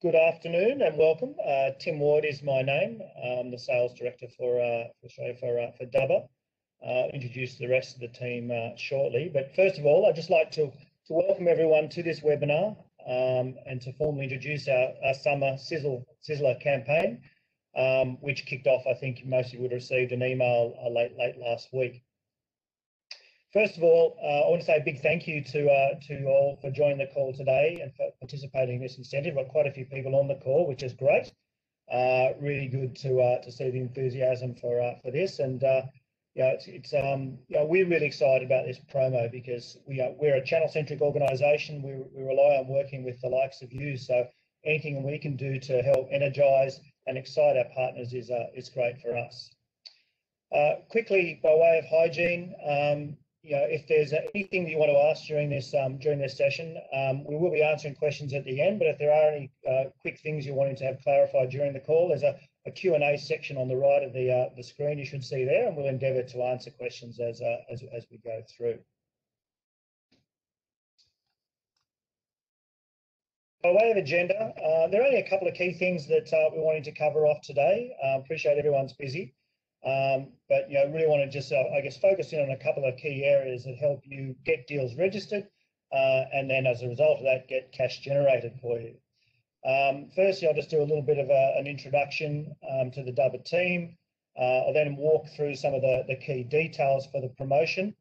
Good afternoon and welcome. Uh, Tim Ward is my name. I'm the sales director for, uh, Australia for, uh, for Dubber. I'll introduce the rest of the team uh, shortly. But first of all, I'd just like to, to welcome everyone to this webinar um, and to formally introduce our, our summer Sizzle, Sizzler campaign, um, which kicked off, I think most of you would have received an email uh, late, late last week. First of all, uh, I want to say a big thank you to uh, to you all for joining the call today and for participating in this incentive. We've got quite a few people on the call, which is great. Uh, really good to uh, to see the enthusiasm for uh, for this, and uh, yeah, it's, it's um yeah we're really excited about this promo because we are we're a channel centric organisation. We we rely on working with the likes of you, so anything we can do to help energise and excite our partners is uh, is great for us. Quickly, by way of hygiene, um, you know, if there's anything that you want to ask during this um, during this session, um, we will be answering questions at the end. But if there are any uh, quick things you're wanting to have clarified during the call, there's a, a Q&A section on the right of the uh, the screen you should see there, and we'll endeavour to answer questions as uh, as as we go through. By way of agenda, uh, there are only a couple of key things that uh, we're wanting to cover off today. Uh, appreciate everyone's busy. Um, but you know, really want to just, uh, I guess, focus in on a couple of key areas that help you get deals registered, uh, and then as a result of that, get cash generated for you. Um, firstly, I'll just do a little bit of a, an introduction um, to the Dubber team. Uh, I'll then walk through some of the, the key details for the promotion.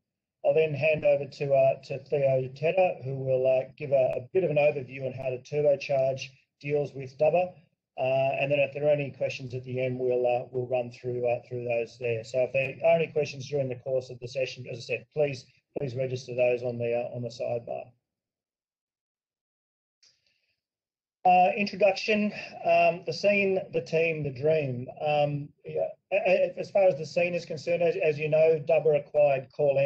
I'll then hand over to uh, to Theo Tedder, who will uh, give a, a, bit of an overview on how to turbocharge deals with Dubber. Uh, and then if there are any questions at the end, we'll uh, we'll run through uh, through those there. So if there are any questions during the course of the session, as I said, please please register those on the on the sidebar. Uh, introduction, um, the scene, the team, the dream. Um, yeah, as far as the scene is concerned, as, as you know, Dubber acquired Call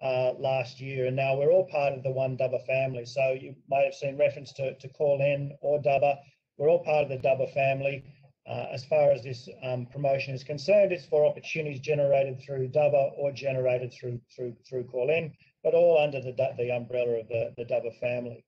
uh, last year, and now we're all part of the one Dubber family. So you might have seen reference to, to CallN or Dubber. We're all part of the Dubber family. Uh, as far as this um, promotion is concerned, it's for opportunities generated through Dubber or generated through through through CallN, but all under the the umbrella of the the Dubber family.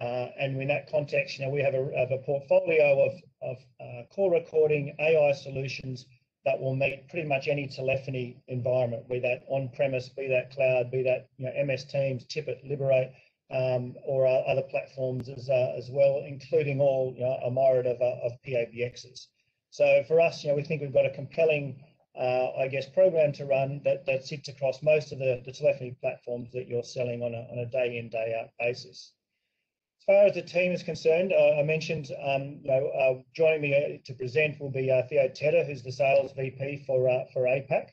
Uh, and in that context, you know, we have a, have a portfolio of of uh, call recording AI solutions that will meet pretty much any telephony environment, be that on-premise, be that cloud, be that you know MS Teams, TIPT, Liberate, um, or uh, other platforms as, uh, as well, including all you know, a myriad of, uh, of PABXs. So for us, you know, we think we've got a compelling, uh, I guess, program to run that, that sits across most of the, the telephony platforms that you're selling on a, on a day in, day out basis. As far as the team is concerned, uh, I mentioned, um, you know, uh, joining me to present will be Theo Tedder, who's the sales VP for, for APAC.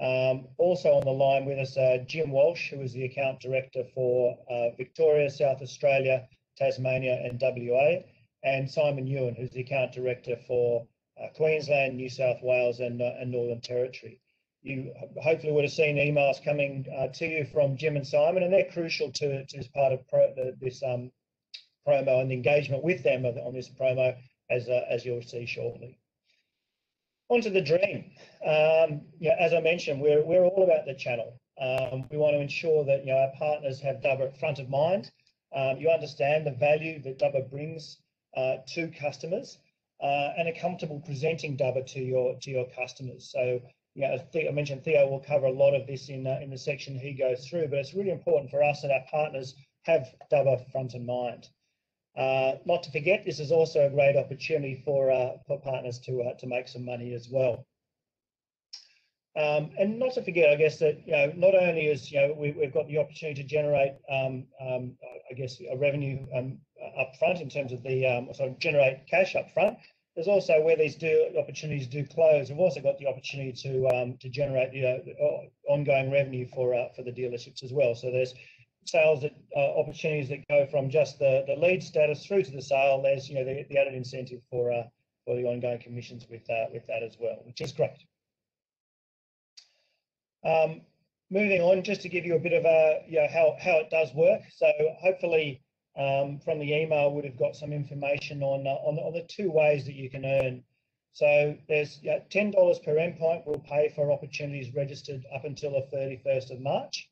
Um, also on the line with us, uh, Jim Walsh, who is the account director for uh, Victoria, South Australia, Tasmania, and WA, and Simon Ewan, who's the account director for uh, Queensland, New South Wales, and, uh, and, Northern Territory. You hopefully would have seen emails coming uh, to you from Jim and Simon, and they're crucial to, to this part of pro, this um, promo and engagement with them on this promo, as, uh, as you'll see shortly. Onto the dream. Um, yeah, as I mentioned, we're, we're all about the channel. Um, we want to ensure that you know, our partners have Dubber at front of mind. Um, you understand the value that Dubber brings uh, to customers uh, and are comfortable presenting Dubber to your to your customers. So, yeah, I mentioned Theo will cover a lot of this in uh, in the section he goes through, but it's really important for us that our partners have Dubber front of mind. Uh, not to forget, this is also a great opportunity for, uh, for partners to, uh, to make some money as well. Um, and not to forget, I guess that you know not only is you know we, have got the opportunity to generate, um, um, I guess, a revenue um, up front in terms of the um, sort of generate cash up front. There's also where these do opportunities do close. We've also got the opportunity to um, to generate the, uh, ongoing revenue for uh, for the dealerships as well. So there's sales that, uh, opportunities that go from just the, the lead status through to the sale. There's you know the, the added incentive for uh, for the ongoing commissions with uh, with that as well, which is great. Um, moving on, just to give you a bit of a you know how how it does work. So hopefully um, from the email would have got some information on uh, on, on the two ways that you can earn. So there's you know, $10 per endpoint will pay for opportunities registered up until the 31st of March.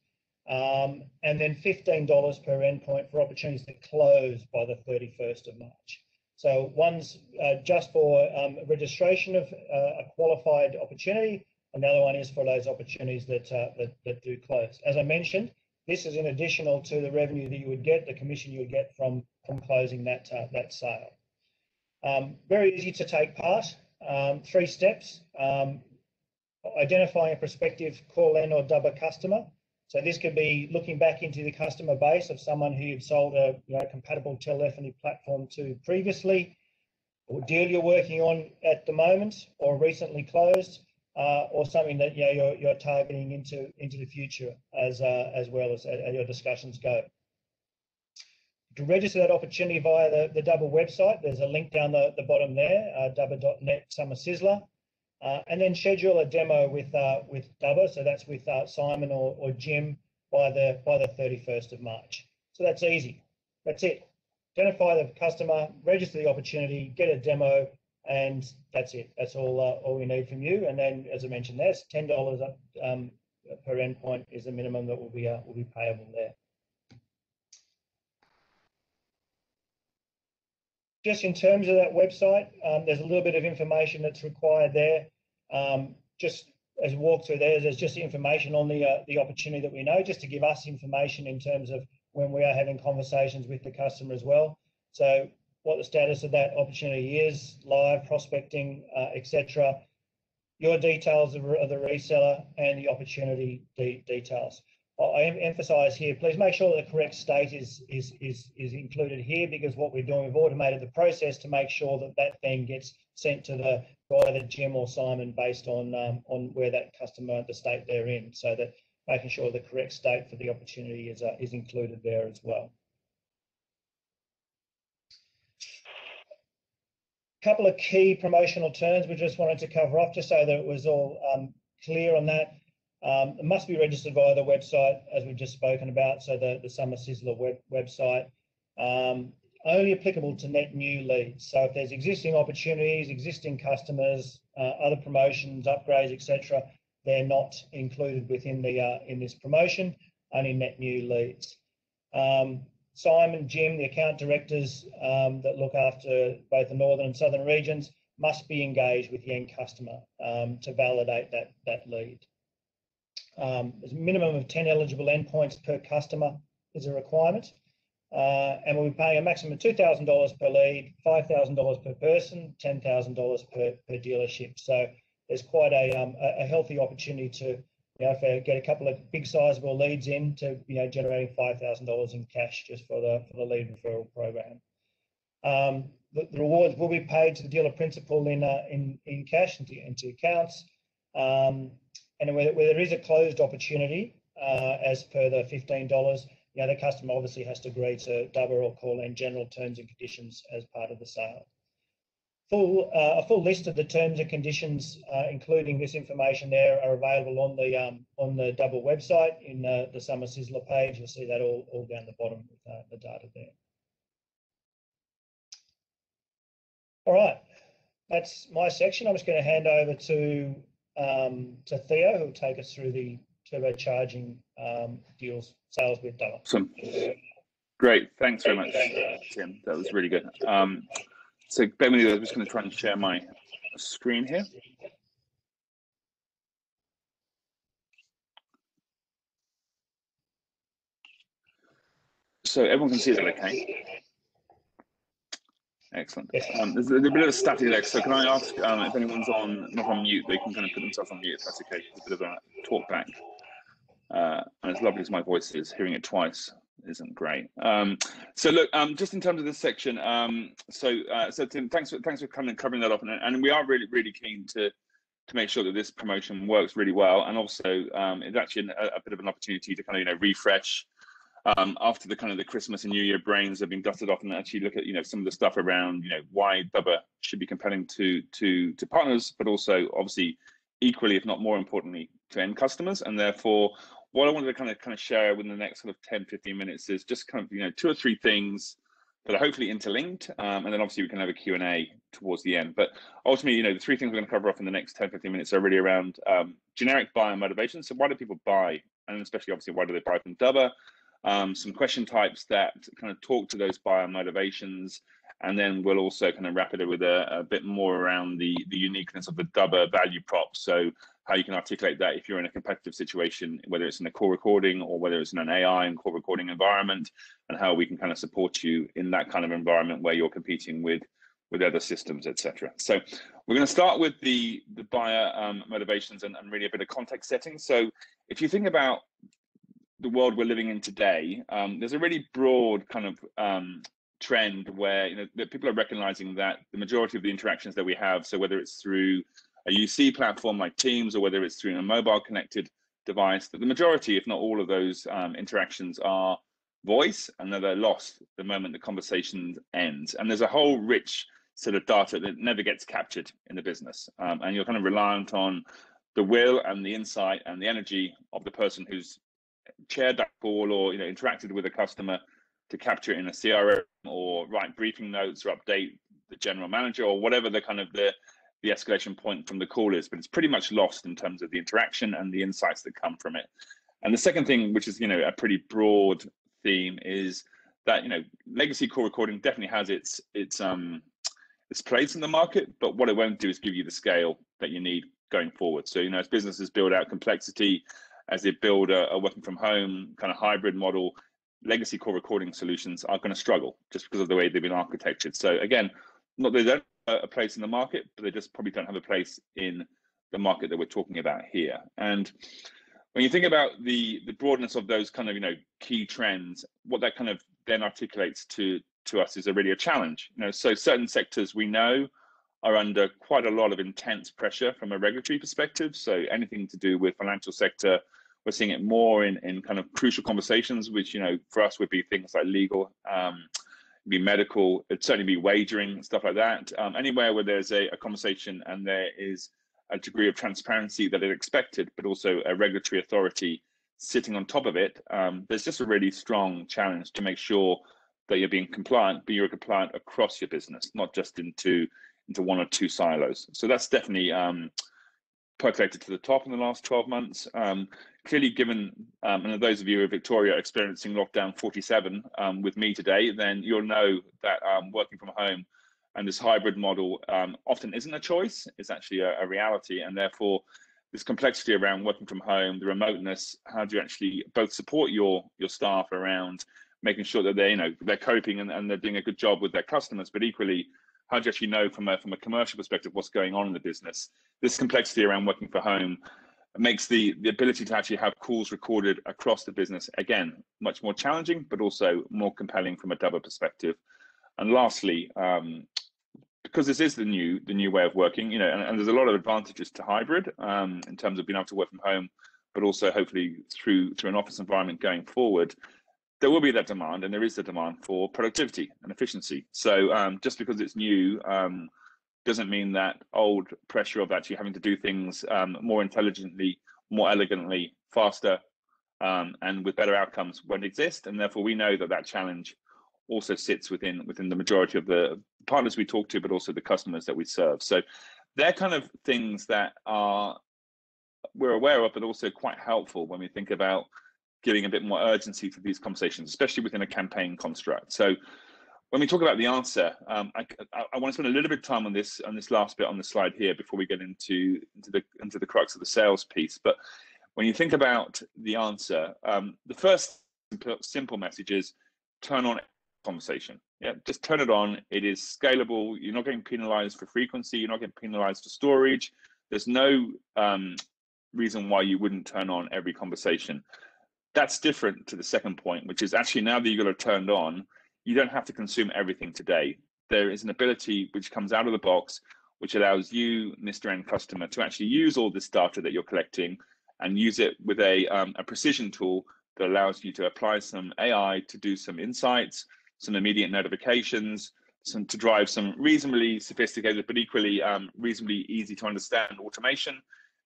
Um, and then $15 per endpoint for opportunities that close by the 31st of March. So one's uh, just for um, registration of uh, a qualified opportunity, Another one is for those opportunities that, uh, that, that do close. As I mentioned, this is in additional to the revenue that you would get, the commission you would get from, from closing that, uh, that sale. Um, very easy to take part. Um, three steps. Um, identifying a prospective CallN or dubber customer. So this could be looking back into the customer base of someone who you've sold a you know, compatible telephony platform to previously, or deal you're working on at the moment, or recently closed, uh, or something that you know, you're, you're targeting into into the future as uh, as well as, as your discussions go. To register that opportunity via the, the website, there's a link down the, the bottom there, uh, dubber.net Summer Sizzler. Uh, and then schedule a demo with uh, with Dubber, so that's with uh, Simon or, or Jim by the by the 31st of March. So that's easy. That's it. Identify the customer, register the opportunity, get a demo, and that's it. That's all uh, all we need from you. And then, as I mentioned, there's ten dollars um, per endpoint is the minimum that will be uh, will be payable there. Just in terms of that website, um, there's a little bit of information that's required there. Um, just as we walk through there, there's just information on the uh, the opportunity that we know, just to give us information in terms of when we are having conversations with the customer as well. So what the status of that opportunity is, live prospecting, uh, etc. Your details of, of, the reseller and the opportunity de details. I emphasize here, please make sure the correct state is, is, is, is included here because what we're doing, we've automated the process to make sure that that then gets sent to the either Jim or Simon based on um, on where that customer, the state they're in, so that making sure the correct state for the opportunity is, uh, is included there as well. A couple of key promotional terms we just wanted to cover off just so that it was all um, clear on that. Um, it must be registered via the website, as we've just spoken about, so the, the Summer Sizzler web, website. Um, only applicable to net new leads. So if there's existing opportunities, existing customers, uh, other promotions, upgrades, etc., they're not included within the uh, in this promotion, only net new leads. Um, Simon, Jim, the account directors um, that look after both the northern and southern regions must be engaged with the end customer um, to validate that, that lead. Um, there's a minimum of 10 eligible endpoints per customer is a requirement. Uh, and we'll be paying a maximum of $2,000 per lead, $5,000 per person, $10,000 per, per dealership. So there's quite a, um, a, healthy opportunity to, you know, if I get a couple of big sizable leads in to, you know, generating $5,000 in cash just for the, for the lead referral program. Um, the, the, rewards will be paid to the dealer principal in, uh, in, in cash into, into accounts. Um, and where, where there is a closed opportunity, uh, as per the $15, you know, the customer obviously has to agree to Dubber or CallN general terms and conditions as part of the sale. Full, uh, a full list of the terms and conditions, uh, including this information there, are available on the um, on the Dubber website in uh, the Summer Sizzler page. You'll see that all, all down the bottom with uh, the data there. All right, that's my section. I'm just going to hand over to um, to Theo, who'll take us through the turbocharging um, deals sales with Dubber. Awesome. Great. Thanks very much, Tim. That was really good. Um, so, bear with me, I'm just going to try and share my screen here. So everyone can see that okay? Excellent. Um, there's a, bit of a static there, so can I ask um, if anyone's on not on mute, they can kind of put themselves on mute. If that's okay. a bit of a talk back, uh, and as lovely as my voice is, hearing it twice isn't great. Um, so look, um, just in terms of this section, um, so uh, so Tim, thanks for thanks for coming and covering that off, and, and we are really really keen to to make sure that this promotion works really well, and also um, it's actually a, a, bit of an opportunity to kind of you know refresh um, after the kind of the Christmas and New Year brains have been dusted off and actually look at you know some of the stuff around you know why Dubber should be compelling to to to partners, but also obviously equally, if not more importantly, to end customers. And therefore, what I wanted to kind of kind of share within the next sort of 10, 15 minutes is just kind of you know two or three things that are hopefully interlinked, um, and then obviously we can have a Q and A towards the end. But ultimately, you know, the three things we're going to cover off in the next 10, 15 minutes are really around um, generic buyer motivation. So why do people buy? And especially obviously, why do they buy from Dubber? Um, some question types that kind of talk to those buyer motivations, and then we'll also kind of wrap it with a, a bit more around the the uniqueness of the Dubber value prop. So how you can articulate that if you're in a competitive situation, whether it's in a call recording or whether it's in an AI and call recording environment, and how we can kind of support you in that kind of environment where you're competing with with other systems, etc. So we're going to start with the the buyer um, motivations and, and really a bit of context setting. So if you think about the world we're living in today, um, there's a really broad kind of um, trend where you know that people are recognizing that the majority of the interactions that we have, so whether it's through a UC platform like Teams or whether it's through a mobile connected device, that the majority, if not all of those um, interactions are voice and that they're lost the moment the conversation ends. And there's a whole rich sort of data that never gets captured in the business. Um, and you're kind of reliant on the will and the insight and the energy of the person who's chaired that call or you know interacted with a customer to capture it in a CRM or write briefing notes or update the general manager or whatever the kind of the the escalation point from the call is, but it's pretty much lost in terms of the interaction and the insights that come from it. And the second thing, which is you know a pretty broad theme, is that you know legacy call recording definitely has its its um its place in the market, but what it won't do is give you the scale that you need going forward. So you know as businesses build out complexity, as they build a, a working from home kind of hybrid model, legacy call recording solutions are going to struggle just because of the way they've been architectured. So again, not they don't a place in the market, but they just probably don't have a place in the market that we're talking about here. And when you think about the the broadness of those kind of you know key trends, what that kind of then articulates to to us is a really a challenge. You know, so certain sectors we know are under quite a lot of intense pressure from a regulatory perspective. So anything to do with financial sector, we're seeing it more in in kind of crucial conversations, which you know for us would be things like legal. Um, be medical, it'd certainly be wagering, stuff like that. Um, anywhere where there's a, a, conversation and there is a degree of transparency that is expected, but also a regulatory authority sitting on top of it, um, there's just a really strong challenge to make sure that you're being compliant, but you're compliant across your business, not just into into one or two silos. So that's definitely um, percolated to the top in the last 12 months. Um, clearly given, um, and those of you who are Victoria experiencing lockdown 47 um, with me today, then you'll know that um, working from home and this hybrid model um, often isn't a choice, it's actually a, a, reality. And therefore, this complexity around working from home, the remoteness, how do you actually both support your your staff around making sure that they, you know, they're coping and, and they're doing a good job with their customers, but equally, how do you actually know from a from a commercial perspective what's going on in the business? This complexity around working from home makes the the ability to actually have calls recorded across the business again much more challenging, but also more compelling from a Dubber perspective. And lastly, um, because this is the new the new way of working, you know, and, and there's a lot of advantages to hybrid um, in terms of being able to work from home, but also hopefully through through an office environment going forward. There will be that demand, and there is the demand for productivity and efficiency. So um, just because it's new, um, doesn't mean that old pressure of actually having to do things um, more intelligently, more elegantly, faster, um, and with better outcomes won't exist. And therefore, we know that that challenge also sits within within the majority of the partners we talk to, but also the customers that we serve. So they're kind of things that are we're aware of, but also quite helpful when we think about giving a bit more urgency to these conversations, especially within a campaign construct. So when we talk about the answer, um, I, I, I, want to spend a little bit of time on this on this last bit on the slide here before we get into into the into the crux of the sales piece. But when you think about the answer, um, the first simple message is turn on conversation. Yeah, just turn it on. It is scalable. You're not getting penalized for frequency. You're not getting penalized for storage. There's no um, reason why you wouldn't turn on every conversation. That's different to the second point, which is actually now that you've got it turned on, you don't have to consume everything today. There is an ability which comes out of the box, which allows you, Mr. End customer, to actually use all this data that you're collecting and use it with a, um, a precision tool that allows you to apply some AI to do some insights, some immediate notifications, some to drive some reasonably sophisticated but equally um, reasonably easy to understand automation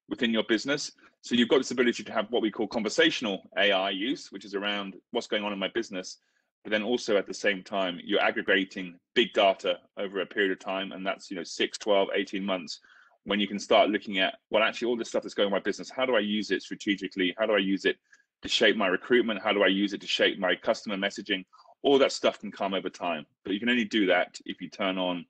within your business. So you've got this ability to have what we call conversational AI use, which is around what's going on in my business, but then also at the same time you're aggregating big data over a period of time and that's you know 6 12 18 months when you can start looking at well actually all this stuff that's going on in my business how do i use it strategically how do i use it to shape my recruitment how do i use it to shape my customer messaging All that stuff can come over time, but you can only do that if you turn on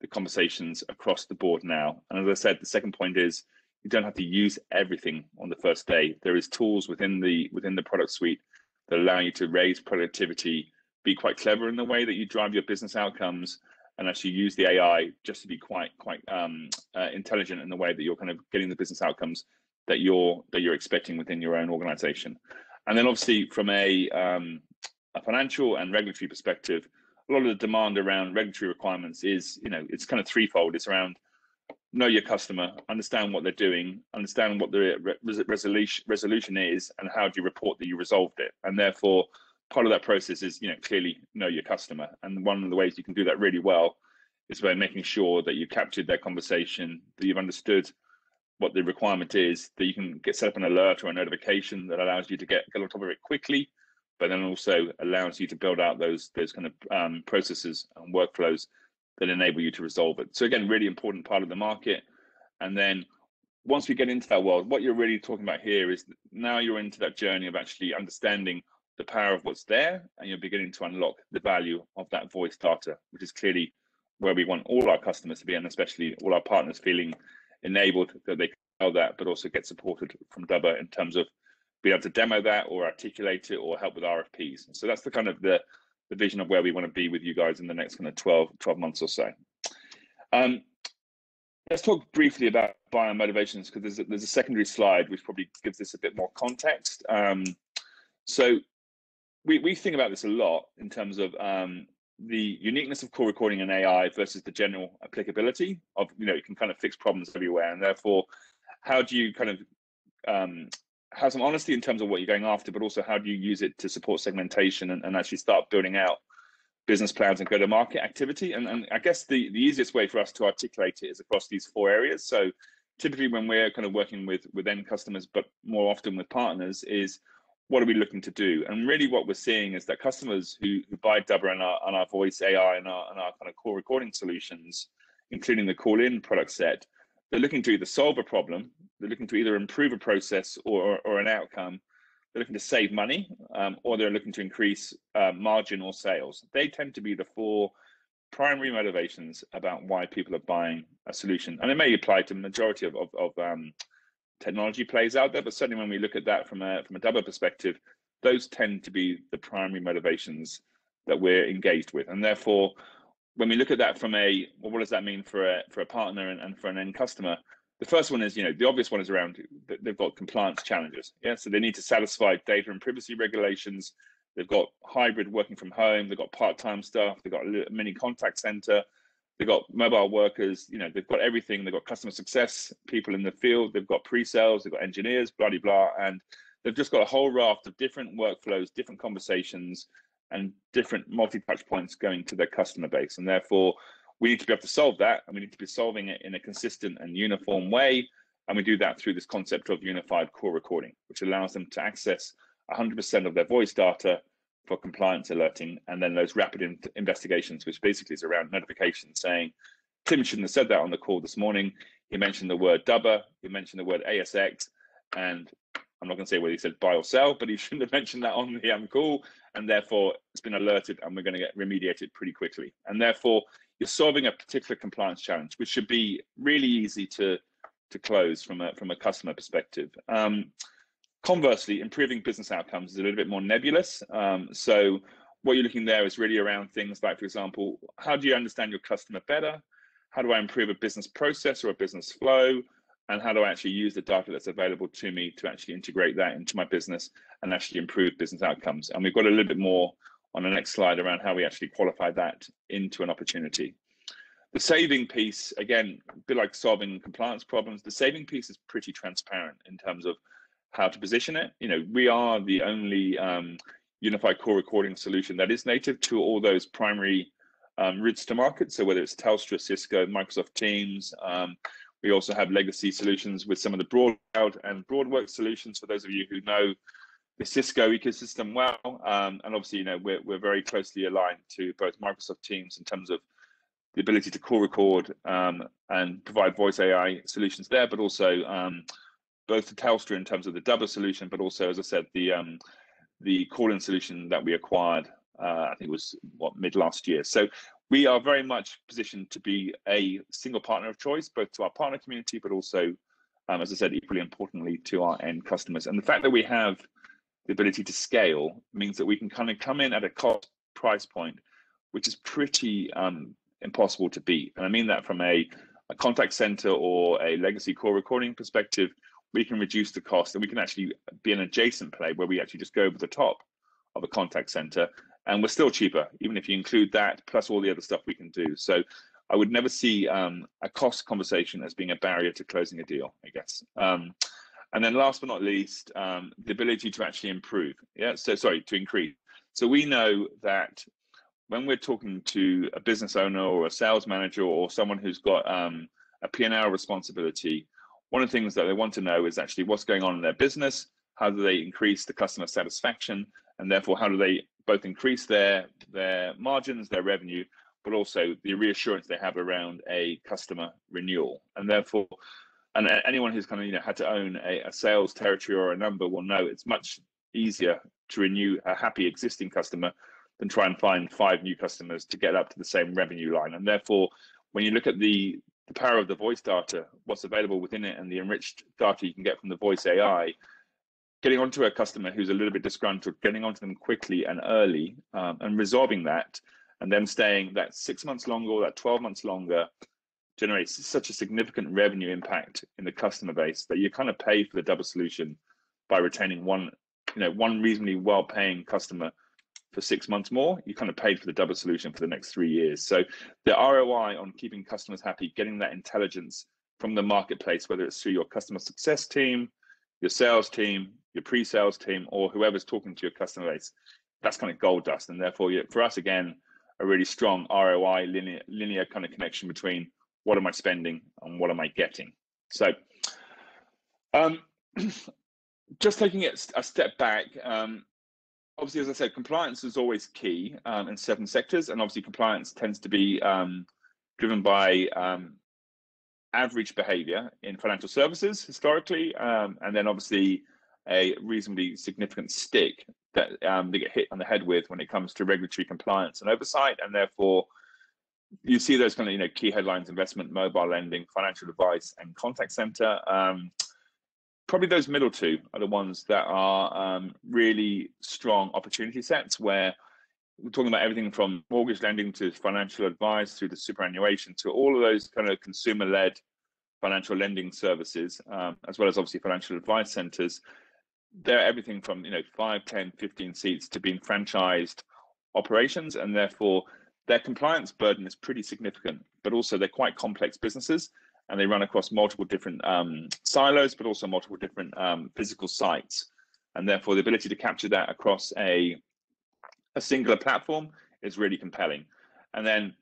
the conversations across the board now. And as I said, the second point is you don't have to use everything on the first day. There is tools within the within the product suite that allow you to raise productivity, be quite clever in the way that you drive your business outcomes, and actually use the AI just to be quite quite um, uh, intelligent in the way that you're kind of getting the business outcomes that you're that you're expecting within your own organization. And then obviously from a, um, a financial and regulatory perspective, a lot of the demand around regulatory requirements is, you know, it's kind of threefold. It's around know your customer, understand what they're doing, understand what the resolution resolution is, and how do you report that you resolved it. And therefore, part of that process is, you know, clearly know your customer. And one of the ways you can do that really well is by making sure that you captured their conversation, that you've understood what the requirement is, that you can get set up an alert or a notification that allows you to get, get on top of it quickly, but then also allows you to build out those those kind of um, processes and workflows that enable you to resolve it. So again, really important part of the market. And then once we get into that world, what you're really talking about here is now you're into that journey of actually understanding the power of what's there, and you're beginning to unlock the value of that voice data, which is clearly where we want all our customers to be, and especially all our partners feeling enabled that they can that, but also get supported from Dubber in terms of being able to demo that or articulate it or help with RFPs. So that's the kind of the, the vision of where we want to be with you guys in the next kind of 12, 12 months or so. Um, let's talk briefly about buyer motivations because there's a, there's a secondary slide which probably gives this a bit more context. Um, so we, we think about this a lot in terms of um, the uniqueness of call recording and AI versus the general applicability of, you know, you can kind of fix problems everywhere. And therefore, how do you kind of um, have some honesty in terms of what you're going after, but also how do you use it to support segmentation and, and actually start building out business plans and go to market activity? And, and I guess the, the easiest way for us to articulate it is across these four areas. So typically when we're kind of working with, with end customers, but more often with partners is what are we looking to do? And really what we're seeing is that customers who, who buy Dubber and our, and our voice AI and our, and our kind of call recording solutions, including the CallN product set, they're looking to either solve a problem, they're looking to either improve a process or, or an outcome, they're looking to save money, um, or they're looking to increase uh, margin or sales. They tend to be the four primary motivations about why people are buying a solution. And it may apply to the majority of, of, of um, technology plays out there, but certainly when we look at that from a from a Dubber perspective, those tend to be the primary motivations that we're engaged with, and therefore, when we look at that from a well, what does that mean for a for a partner and, and for an end customer? The first one is, you know, the obvious one is around they've got compliance challenges. Yeah, so they need to satisfy data and privacy regulations. They've got hybrid working from home. They've got part-time stuff. They've got a mini contact center they've got mobile workers, you know, they've got everything. They've got customer success people in the field, they've got pre-sales, they've got engineers, blah, blah, blah. And they've just got a whole raft of different workflows, different conversations, and different multi-touch points going to their customer base. And therefore, we need to be able to solve that, and we need to be solving it in a consistent and uniform way. And we do that through this concept of unified call recording, which allows them to access 100% of their voice data for compliance alerting, and then those rapid in investigations, which basically is around notifications saying, Tim shouldn't have said that on the call this morning. He mentioned the word Dubber, he mentioned the word ASX, and I'm not going to say whether he said buy or sell, but he shouldn't have mentioned that on the um, call, and therefore it's been alerted, and we're going to get remediated pretty quickly. And therefore, you're solving a particular compliance challenge, which should be really easy to to close from a from a customer perspective. Um, Conversely, improving business outcomes is a little bit more nebulous. Um, so what you're looking there is really around things like, for example, how do you understand your customer better? How do I improve a business process or a business flow? And how do I actually use the data that's available to me to actually integrate that into my business and actually improve business outcomes? And we've got a little bit more on the next slide around how we actually qualify that into an opportunity. The saving piece, again, a bit like solving compliance problems, the saving piece is pretty transparent in terms of how to position it. You know, we are the only um, unified call recording solution that is native to all those primary um, routes to market. So whether it's Telstra, Cisco, Microsoft Teams, um, we also have legacy solutions with some of the broad cloud and BroadWorks solutions for those of you who know the Cisco ecosystem well. Um, and obviously, you know, we're, we're very closely aligned to both Microsoft Teams in terms of the ability to call record um, and provide voice AI solutions there, but also um, both the Telstra in terms of the Dubber solution, but also, as I said, the um, the CallN solution that we acquired Uh, I think it was what mid last year. So we are very much positioned to be a single partner of choice, both to our partner community, but also, um, as I said, equally importantly to our end customers. And the fact that we have the ability to scale means that we can kind of come in at a cost price point, which is pretty um, impossible to beat. And I mean that from a, a contact center or a legacy call recording perspective, we can reduce the cost and we can actually be an adjacent play where we actually just go over the top of a contact center and we're still cheaper, even if you include that plus all the other stuff we can do. So I would never see um, a cost conversation as being a barrier to closing a deal, I guess. Um, and then last but not least, um, the ability to actually improve. Yeah, so sorry, to increase. So we know that when we're talking to a business owner or a sales manager or someone who's got um, a P&L responsibility, one of the things that they want to know is actually what's going on in their business, how do they increase the customer satisfaction, and therefore how do they both increase their their margins, their revenue, but also the reassurance they have around a customer renewal. And therefore, and uh, anyone who's kind of you know had to own a, a sales territory or a number will know it's much easier to renew a happy existing customer than try and find five new customers to get up to the same revenue line. And therefore, when you look at the the power of the voice data, what's available within it, and the enriched data you can get from the voice AI, getting onto a customer who's a little bit disgruntled, getting onto them quickly and early, um, and resolving that, and then staying that six months longer or that 12 months longer generates such a significant revenue impact in the customer base that you kind of pay for the Dubber solution by retaining one, you know, one reasonably well-paying customer for six months more, you kind of paid for the Dubber solution for the next three years. So the ROI on keeping customers happy, getting that intelligence from the marketplace, whether it's through your customer success team, your sales team, your pre-sales team, or whoever's talking to your customer base, that's kind of gold dust. And therefore, for us, again, a really strong ROI linear, linear kind of connection between what am I spending and what am I getting. So, um, just taking it a step back, um, obviously, as I said, compliance is always key um, in certain sectors, and obviously, compliance tends to be um, driven by um, average behavior in financial services historically, um, and then obviously a reasonably significant stick that um, they get hit on the head with when it comes to regulatory compliance and oversight, and therefore you see those kind of you know key headlines: investment, mobile lending, financial advice, and contact center. Um, probably those middle two are the ones that are um, really strong opportunity sets where we're talking about everything from mortgage lending to financial advice through the superannuation to all of those kind of consumer led financial lending services, um, as well as obviously financial advice centers. They're everything from you know 5, 10, 15 seats to being franchised operations, and therefore their compliance burden is pretty significant, but also they're quite complex businesses and they run across multiple different um, silos, but also multiple different um, physical sites. And therefore, the ability to capture that across a, a singular platform is really compelling. And then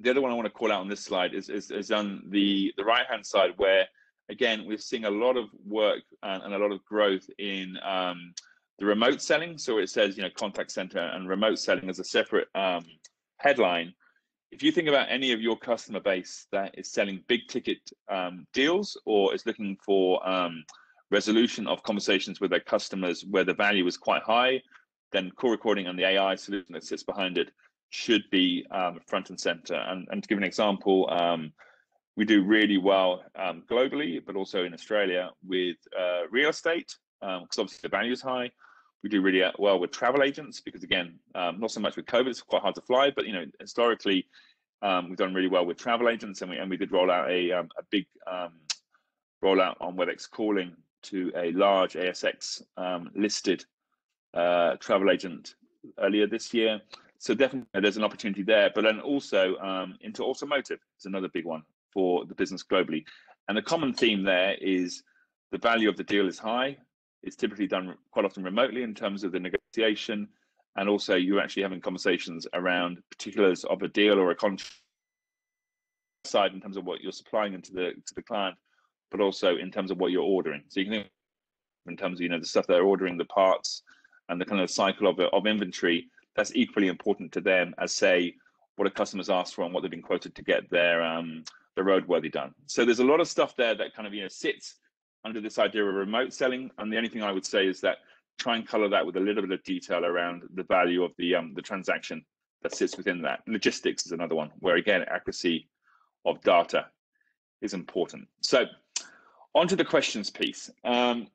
the other one I want to call out on this slide is, is, is on the, the right-hand side, where, again, we're seeing a lot of work and, a lot of growth in um, the remote selling. So it says, you know, contact center and remote selling as a separate um, headline if you think about any of your customer base that is selling big ticket um, deals or is looking for um, resolution of conversations with their customers where the value is quite high, then call recording and the AI solution that sits behind it should be um, front and center. And, and, to give an example, um, we do really well um, globally, but also in Australia with uh, real estate, because um, obviously the value is high. We do really uh, well with travel agents because again, um, not so much with COVID, it's quite hard to fly, but you know, historically, um, we've done really well with travel agents and we, and we did roll out a, um, a big um, rollout on WebEx calling to a large ASX listed uh, travel agent earlier this year. So definitely there's an opportunity there, but then also um, into automotive is another big one for the business globally. And the common theme there is the value of the deal is high, it's typically done quite often remotely in terms of the negotiation, and also you're actually having conversations around particulars of a deal or a contract side in terms of what you're supplying into the to the client, but also in terms of what you're ordering. So you can think in terms of you know the stuff they're ordering, the parts, and the kind of cycle of of inventory. That's equally important to them as say what a customer's asked for and what they've been quoted to get their um, their roadworthy done. So there's a lot of stuff there that kind of you know sits under this idea of remote selling. And the only thing I would say is that try and color that with a little bit of detail around the value of the um, the transaction that sits within that. Logistics is another one where again accuracy of data is important. So onto the questions piece. Um,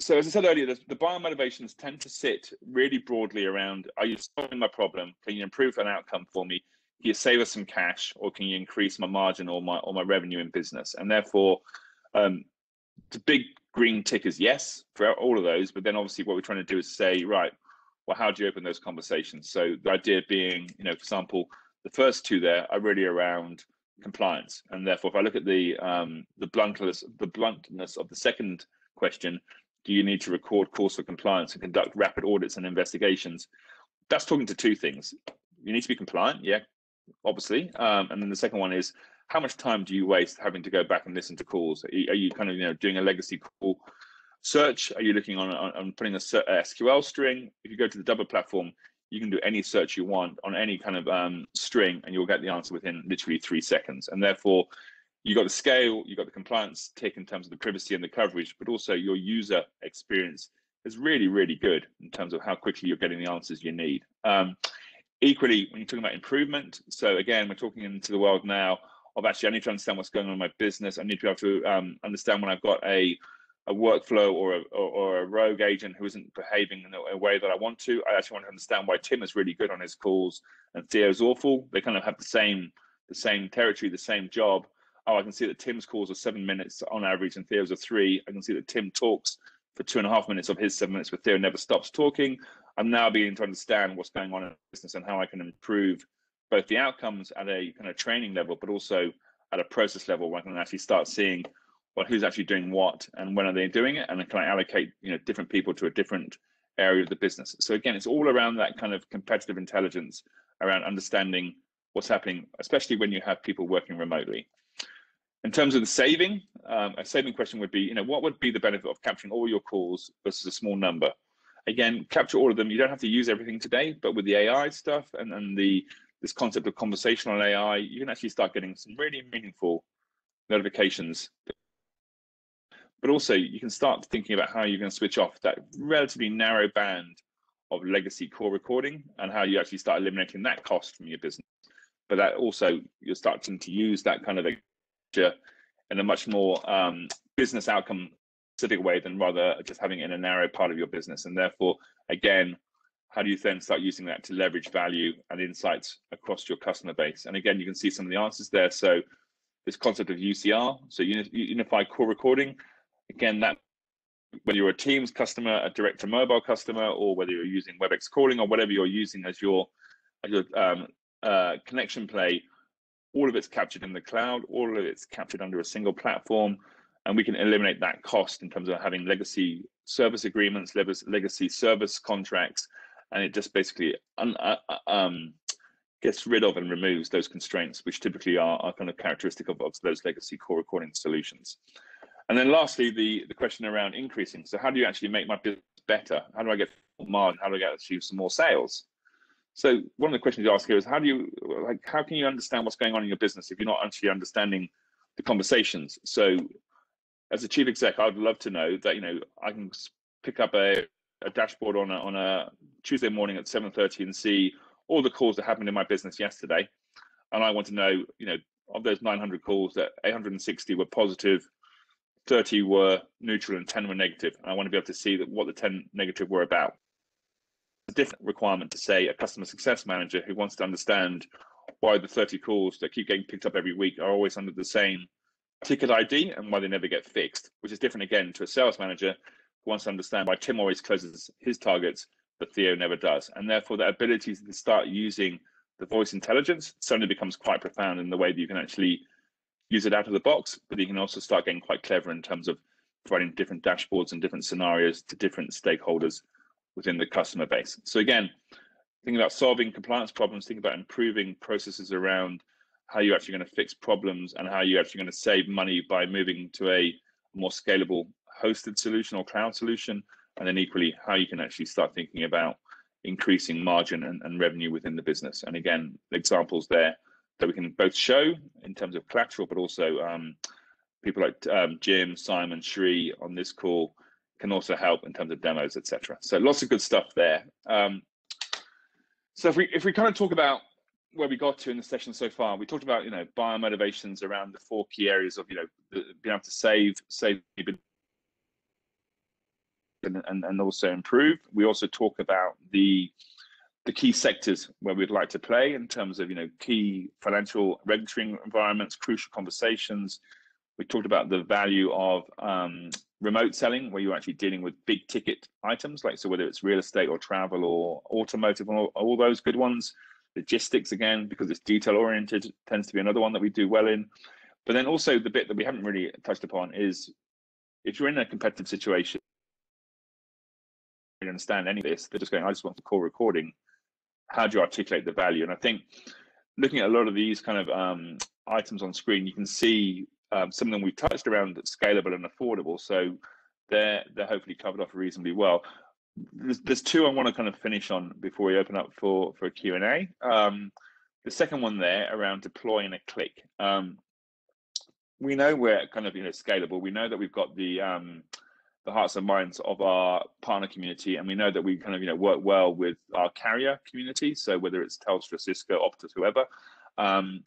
so as I said earlier, the, the buyer motivations tend to sit really broadly around, are you solving my problem? Can you improve an outcome for me? You save us some cash or can you increase my margin or my, or my revenue in business? And therefore, um, the big green tick is yes for all of those. But then obviously what we're trying to do is say, right, well, how do you open those conversations? So the idea being, you know, for example, the first two there are really around compliance. And therefore, if I look at the um, the bluntness, the bluntness of the second question, do you need to record calls for compliance and conduct rapid audits and investigations? That's talking to two things. You need to be compliant, yeah, obviously. Um, and then the second one is how much time do you waste having to go back and listen to calls? Are you, are you kind of you know doing a legacy call search? Are you looking on, on, on putting a, SQL string? If you go to the Dubber platform, you can do any search you want on any kind of um, string, and you'll get the answer within literally three seconds. And therefore, you've got the scale, you've got the compliance tick in terms of the privacy and the coverage, but also your user experience is really, really good in terms of how quickly you're getting the answers you need. Um, equally, when you're talking about improvement, so again, we're talking into the world now of actually, I need to understand what's going on in my business. I need to be able to um, understand when I've got a a workflow or a, or, or a rogue agent who isn't behaving in a, a, way that I want to. I actually want to understand why Tim is really good on his calls and Theo's awful. They kind of have the same the same territory, the same job, oh, I can see that Tim's calls are seven minutes on average and Theo's are three. I can see that Tim talks for two and a half minutes of his seven minutes, but Theo never stops talking. I'm now beginning to understand what's going on in business and how I can improve both the outcomes at a kind of training level, but also at a process level where I can actually start seeing well who's actually doing what and when are they doing it, and can I allocate you know different people to a different area of the business. So again, it's all around that kind of competitive intelligence around understanding what's happening, especially when you have people working remotely. In terms of the saving, um, a saving question would be, you know, what would be the benefit of capturing all your calls versus a small number? Again, capture all of them. You don't have to use everything today, but with the AI stuff and, and the this concept of conversational AI, you can actually start getting some really meaningful notifications. But also, you can start thinking about how you're going to switch off that relatively narrow band of legacy call recording and how you actually start eliminating that cost from your business. But that also, you're starting to use that kind of a in a much more um, business outcome specific way than rather just having it in a narrow part of your business. And therefore, again, how do you then start using that to leverage value and insights across your customer base? And again, you can see some of the answers there. So this concept of UCR, so unified call recording, again, that whether you're a Teams customer, a direct to mobile customer, or whether you're using WebEx calling or whatever you're using as your, as your um, uh, connection play, all of it's captured in the cloud, all of it's captured under a single platform, and we can eliminate that cost in terms of having legacy service agreements, legacy service contracts, and it just basically un, uh, uh, um, gets rid of and removes those constraints, which typically are, are kind of characteristic of, of those legacy call recording solutions. And then lastly, the, the question around increasing. So how do you actually make my business better? How do I get more margin? How do I get achieve some more sales? So one of the questions you ask here is how do you like how can you understand what's going on in your business if you're not actually understanding the conversations? So as a chief exec, I'd love to know that you know I can pick up a, a dashboard on a, on a Tuesday morning at 7:30 and see all the calls that happened in my business yesterday, and I want to know you know of those 900 calls that 860 were positive, 30 were neutral, and 10 were negative. And I want to be able to see that what the 10 negative were about a different requirement to say a customer success manager who wants to understand why the 30 calls that keep getting picked up every week are always under the same ticket ID and why they never get fixed, which is different again to a sales manager who wants to understand why Tim always closes his targets, but Theo never does. And therefore, the ability to start using the voice intelligence suddenly becomes quite profound in the way that you can actually use it out of the box, but you can also start getting quite clever in terms of providing different dashboards and different scenarios to different stakeholders within the customer base. So again, thinking about solving compliance problems, think about improving processes around how you're actually going to fix problems and how you're actually going to save money by moving to a more scalable hosted solution or cloud solution. And then equally, how you can actually start thinking about increasing margin and, and revenue within the business. And again, examples there that we can both show in terms of collateral, but also um, people like um, Jim, Simon, Shri on this call can also help in terms of demos, etc. So lots of good stuff there. Um, so if we if we kind of talk about where we got to in the session so far, we talked about you know buyer motivations around the four key areas of you know being able to save save and, and, and also improve. We also talk about the the key sectors where we'd like to play in terms of you know key financial regulatory environments, crucial conversations. We talked about the value of um, remote selling, where you're actually dealing with big ticket items, like so whether it's real estate or travel or automotive, or all those good ones. Logistics again, because it's detail oriented, tends to be another one that we do well in. But then also the bit that we haven't really touched upon is if you're in a competitive situation, you understand any of this, they're just going, I just want the call recording how do you articulate the value? And I think looking at a lot of these kind of um, items on screen, you can see um, some of them we touched around scalable and affordable. So they're they're hopefully covered off reasonably well. There's, there's two I want to kind of finish on before we open up for for Q and A. Um, the second one there around deploying a click. Um, we know we're kind of you know scalable. We know that we've got the um, the hearts and minds of our partner community, and we know that we kind of you know work well with our carrier community. So whether it's Telstra, Cisco, Optus, whoever. Um,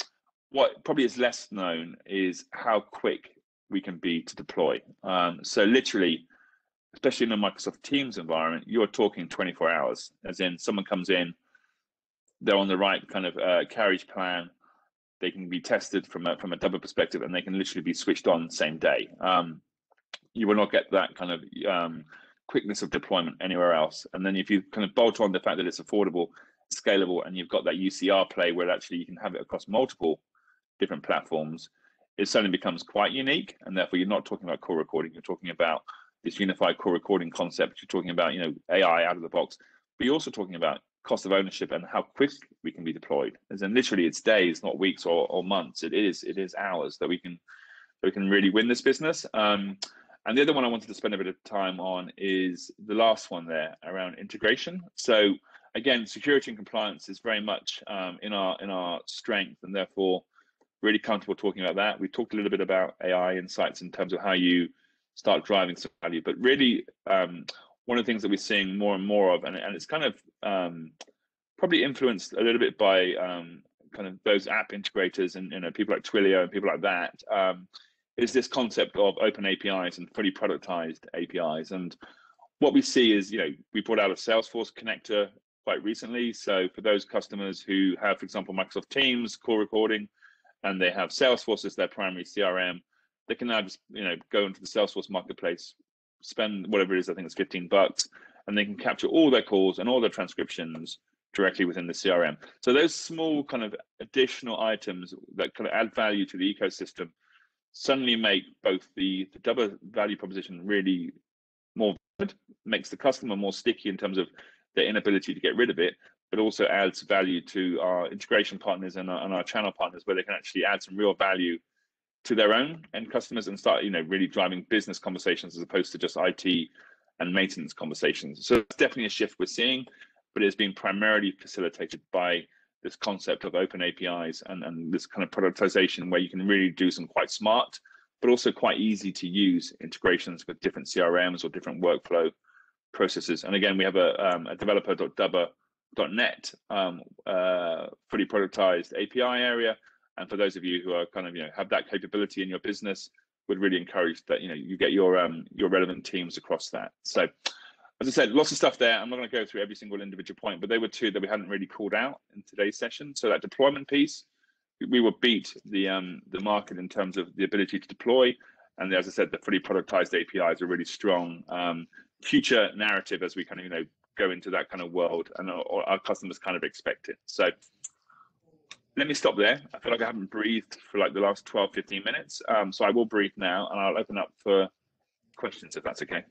what probably is less known is how quick we can be to deploy. Um, so literally, especially in a Microsoft Teams environment, you're talking 24 hours. As in, someone comes in, they're on the right kind of uh, carriage plan. They can be tested from a from a Dubber perspective, and they can literally be switched on same day. Um, you will not get that kind of um, quickness of deployment anywhere else. And then if you kind of bolt on the fact that it's affordable, scalable, and you've got that UCR play where actually you can have it across multiple different platforms, it suddenly becomes quite unique. And therefore, you're not talking about call recording. You're talking about this unified call recording concept. You're talking about you know AI out of the box, but you're also talking about cost of ownership and how quick we can be deployed. As in literally, it's days, not weeks or, or months. It is it is hours that we can that we can really win this business. Um, and the other one I wanted to spend a bit of time on is the last one there around integration. So again, security and compliance is very much um, in our in our strength, and therefore really comfortable talking about that. We talked a little bit about AI insights in terms of how you start driving some value, but really um, one of the things that we're seeing more and more of, and, and it's kind of um, probably influenced a little bit by um, kind of those app integrators and you know people like Twilio and people like that um, is this concept of open APIs and fully productized APIs. And what we see is, you know, we brought out a Salesforce connector quite recently. So for those customers who have, for example, Microsoft Teams call recording, and they have Salesforce as their primary CRM, they can now just, you know, go into the Salesforce marketplace, spend whatever it is, I think it's 15 bucks, and they can capture all their calls and all their transcriptions directly within the CRM. So those small kind of additional items that kind of add value to the ecosystem suddenly make both the, the Dubber value proposition really more valid, makes the customer more sticky in terms of their inability to get rid of it, but also adds value to our integration partners and our, and our channel partners where they can actually add some real value to their own end customers and start, you know, really driving business conversations as opposed to just IT and maintenance conversations. So it's definitely a shift we're seeing, but it's being primarily facilitated by this concept of open APIs and, and this kind of productization where you can really do some quite smart, but also quite easy to use integrations with different CRMs or different workflow processes. And again, we have a, um, a developer.dubber.net um, uh, fully productized API area. And for those of you who are kind of, you know, have that capability in your business, would really encourage that, you know, you get your um, your relevant teams across that. So as I said, lots of stuff there. I'm not going to go through every single individual point, but they were two that we hadn't really called out in today's session. So that deployment piece, we will beat the um, the market in terms of the ability to deploy. And as I said, the fully productized APIs are really strong um, future narrative as we kind of you know go into that kind of world, and our, our customers kind of expect it. So let me stop there. I feel like I haven't breathed for like the last 12, 15 minutes. Um, so I will breathe now, and I'll open up for questions if that's okay.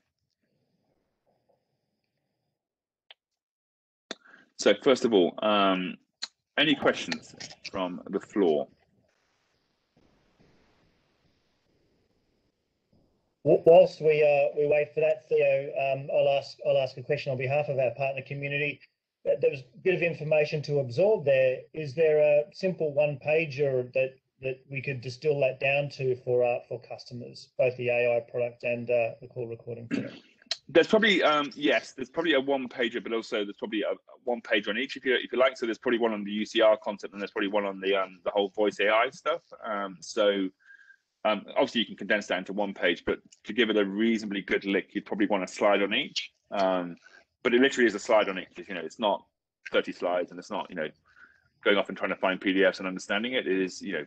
So first of all, um, any questions from the floor? Whilst we uh, we wait for that, Theo, um, I'll ask I'll ask a question on behalf of our partner community. There was a bit of information to absorb there. Is there a simple one pager that that we could distill that down to for uh, for customers, both the AI product and uh, the call recording product? There's probably um, yes, there's probably a one pager, but also there's probably a, one page on each if you if you like. So there's probably one on the UCR concept, and there's probably one on the um, the whole voice AI stuff. Um, so um, obviously you can condense that into one page, but to give it a reasonably good lick, you'd probably want a slide on each. Um, but it literally is a slide on each. You know, it's not 30 slides, and it's not you know going off and trying to find PDFs and understanding it. It is you know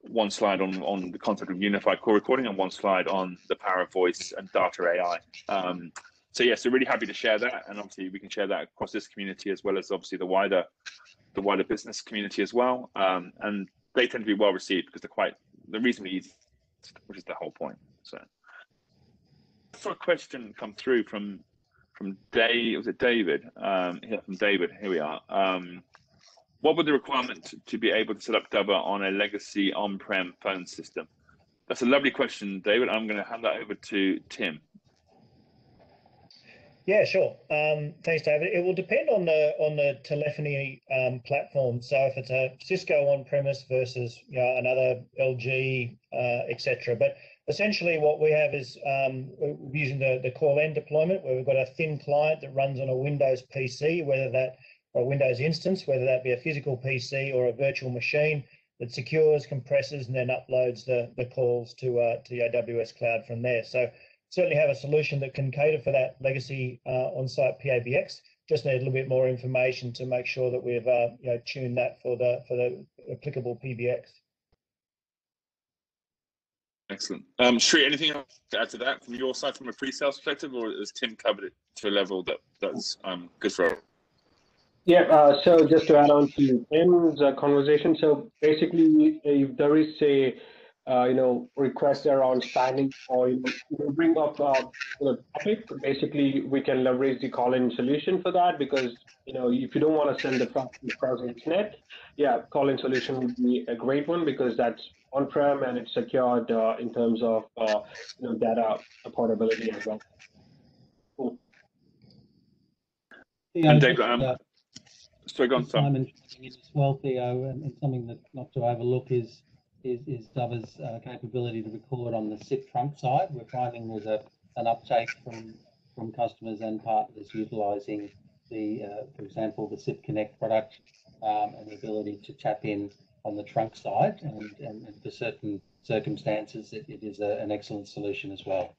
one slide on on the concept of unified call recording and one slide on the power of voice and data AI. Um, so yeah, so really happy to share that, and obviously we can share that across this community as well as obviously the wider the wider business community as well. Um, and they tend to be well received because they're quite they're reasonably easy, which is the whole point. So for a question come through from from Dave, was it David? Um, here from David. Here we are. Um, what would the requirement to be able to set up Dubber on a legacy on-prem phone system? That's a lovely question, David. I'm going to hand that over to Tim. Yeah, sure. Um, thanks, David. It will depend on the on the telephony um, platform. So if it's a Cisco on-premise versus you know, another LG, uh, etc. But essentially, what we have is um, using the the CallN deployment, where we've got a thin client that runs on a Windows PC, whether that or a Windows instance, whether that be a physical PC or a virtual machine that secures, compresses, and then uploads the, the calls to, uh, to the AWS cloud from there. So certainly have a solution that can cater for that legacy uh, on-site PABX. Just need a little bit more information to make sure that we've uh, you know tuned that for the for the applicable PBX. Excellent. Um, anything else to add to that from your side, from a pre-sales perspective, or has Tim covered it to a level that that's um, good for yeah, uh, so just to add on to Tim's uh, conversation, so basically, if there is a uh, you know request around spanning or you know, bring up uh, you topic, basically we can leverage the CallN solution for that because you know if you don't want to send the traffic across the internet, yeah, CallN solution would be a great one because that's on-prem and it's secured uh, in terms of uh, you know data portability as well. Cool. Yeah, and Dave, um, Sorry, go on, Simon. As well, Theo, and, and, something that not to overlook is is, is Dubber's uh, capability to record on the SIP trunk side. We're finding there's a an uptake from from customers and partners utilising the, uh, for example, the SIP Connect product um, and the ability to tap in on the trunk side, and, and, and for certain circumstances, it, it is a, an excellent solution as well.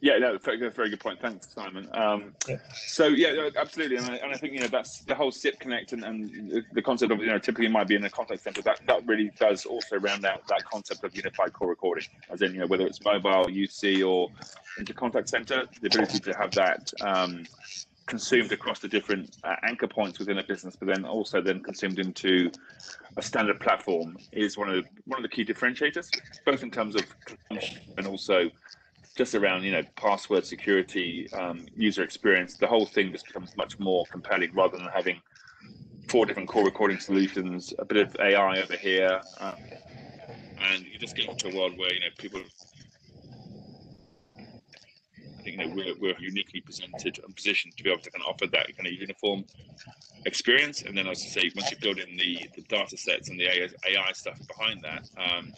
Yeah, no, very, very good point. Thanks, Simon. Um, yeah. So yeah, absolutely, and I, and I, think you know that's the whole SIP Connect and, and the concept of you know typically might be in a contact center. That that really does also round out that concept of unified call recording, as in you know whether it's mobile, UC, or into contact center, the ability to have that um, consumed across the different uh, anchor points within a business, but then also then consumed into a standard platform is one of the, one of the key differentiators, both in terms of and also just around you know password security, um, user experience, the whole thing just becomes much more compelling rather than having four different call recording solutions, a bit of AI over here, um, and you just get into a world where you know people think you know we're, we're uniquely presented and positioned to be able to kind of offer that kind of uniform experience. And then, as I say, once you build in the, the data sets and the AI stuff behind that, um,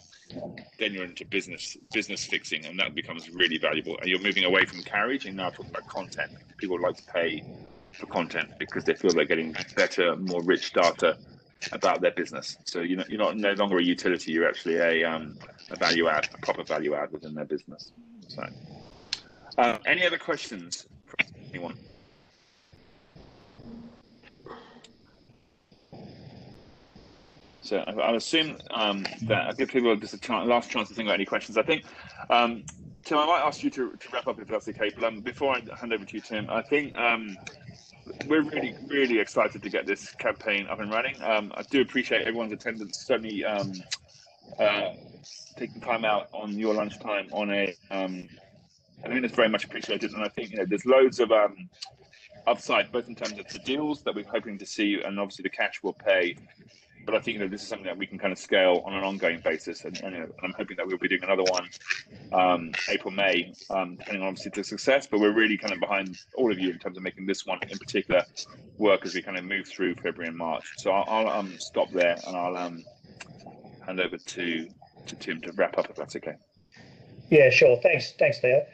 then you're into business business fixing, and that becomes really valuable. And you're moving away from carriage and now talking about content. People like to pay for content because they feel they're getting better, more rich data about their business. So you're not, you're not no longer a utility. You're actually a, um, a value add, a proper value add within their business. So. Uh, any other questions anyone? So I'll assume um, that I'll give people just a chance, last chance to think about any questions. I think, um, Tim, I might ask you to, to wrap up if that's okay. But um, before I hand over to you, Tim, I think um, we're really, really excited to get this campaign up and running. Um, I do appreciate everyone's attendance. Certainly, uh, taking time out on your lunchtime on a I think it's very much appreciated, and I think you know there's loads of um, upside both in terms of the deals that we're hoping to see, and obviously the cash we'll pay. But I think you know this is something that we can kind of scale on an ongoing basis, and, and, you know, I'm hoping that we'll be doing another one um, April May, um, depending on obviously the success. But we're really kind of behind all of you in terms of making this one in particular work as we kind of move through February and March. So I'll, I'll um, stop there and I'll um, hand over to to Tim to wrap up if that's okay. Yeah, sure. Thanks, thanks, Theo.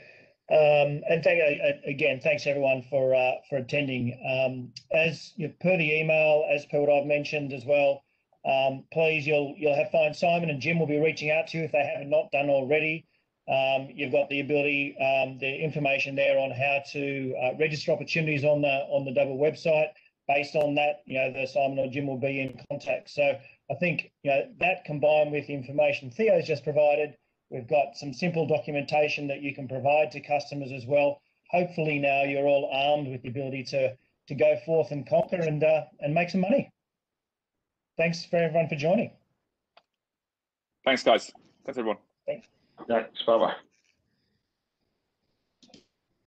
Um, and thank, uh, again, thanks everyone for uh, for attending. Um, as you per the email, as per what I've mentioned as well, um, please you'll you'll have find Simon and Jim will be reaching out to you if they have not not done already. Um, you've got the ability, um, the information there on how to uh, register opportunities on the on the Dubber website. Based on that, you know, the Simon or Jim will be in contact. So I think you know that combined with the information Theo's just provided, we've got some simple documentation that you can provide to customers as well. Hopefully now you're all armed with the ability to to go forth and conquer and uh, and make some money. Thanks for everyone for joining. Thanks, guys. Thanks, everyone. Thanks. Bye bye.